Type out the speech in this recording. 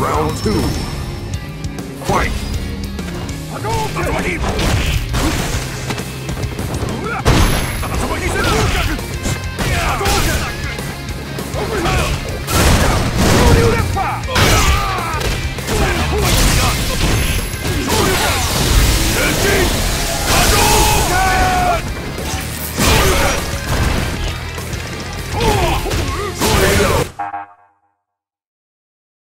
Round two. Fight!